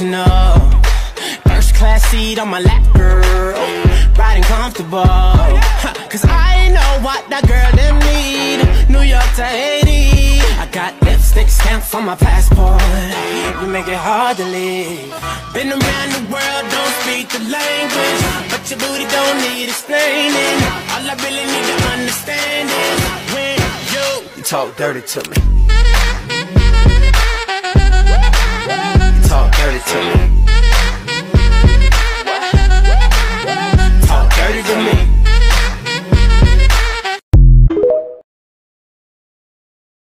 international. First class seat on my lap, girl. Riding comfortable. Cause I know what that girl them need. New York to Haiti. I got lipstick stamps on my passport. You make it hard to leave. Been around the world, don't speak the language. But your booty don't need explaining. All I really need to understand is when you, you talk dirty to me.